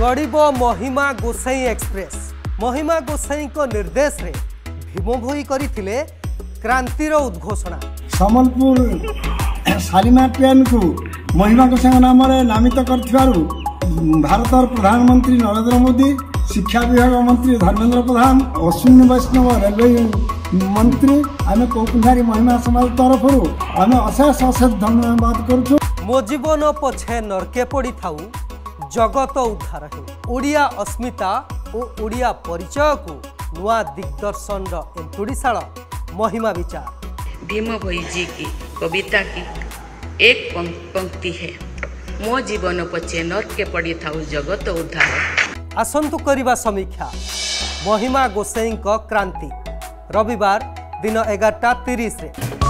ଗଡ଼ିବ ମହିମା ଗୋସାଇଁ ଏକ୍ସପ୍ରେସ୍। ମହିମା ଗୋସାଇଁଙ୍କ ନିର୍ଦ୍ଦେଶରେ ଭୀମଭୋଇ କରିଥିଲେ କ୍ରାନ୍ତିର ଉଦ୍ଘୋଷଣା। ସମ୍ବଲପୁର ଶାଲିମାର ଟ୍ରେନ୍କୁ ମହିମା ଗୋସାଇଙ୍କ ନାମରେ ନାମିତ କରିଥିବାରୁ ଭାରତର ପ୍ରଧାନମନ୍ତ୍ରୀ ନରେନ୍ଦ୍ର ମୋଦି ଶିକ୍ଷା ବିଭାଗ ମନ୍ତ୍ରୀ ଧର୍ମେନ୍ଦ୍ର ପ୍ରଧାନ ଅଶ୍ୱିନୀ ବୈଷ୍ଣବ ରେଲୱେ ମନ୍ତ୍ରୀ ଆମେ କୌକୁଣ୍ଠାରୀ ମହିମା ସମାଜ ତରଫରୁ ଆମେ ଅଶେଷ ଅଶେଷ ଧନ୍ୟବାଦ କରୁଛୁ। ମୋ ଜୀବନ ପଛେ ନର୍କେ ପଡ଼ିଥାଉ। ଜଗତ ଉଦ୍ଧାର ହେଉ ଓଡ଼ିଆ ଅସ୍ମିତା ଓ ଓଡ଼ିଆ ପରିଚୟକୁ ନୂଆ ଦିଗ୍ଦର୍ଶନର ଏନ୍ତୁଡ଼ିଶାଳ ମହିମା ବିଚାର ଭୀମ ଭୋଇଜୀ କି କବିତା କି ଏକ ପଙ୍କ୍ତି ହେ ମୋ ଜୀବନ ପଛେ ନର୍କେ ପଡ଼ିଥାଉ ଜଗତ ଉଦ୍ଧାର ଆସନ୍ତୁ କରିବା ସମୀକ୍ଷା ମହିମା ଗୋସାଇଙ୍କ କ୍ରାନ୍ତି ରବିବାର ଦିନ ଏଗାରଟା ତିରିଶରେ